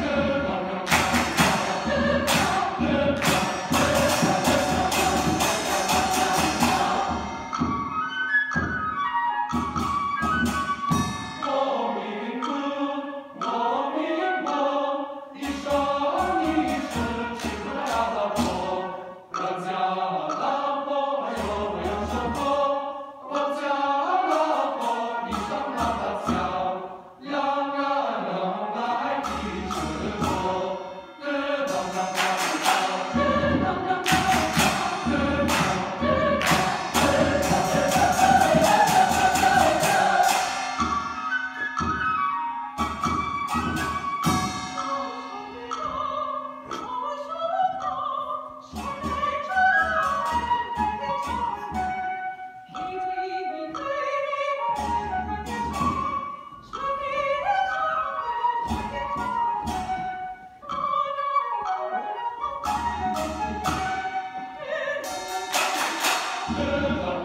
네. Master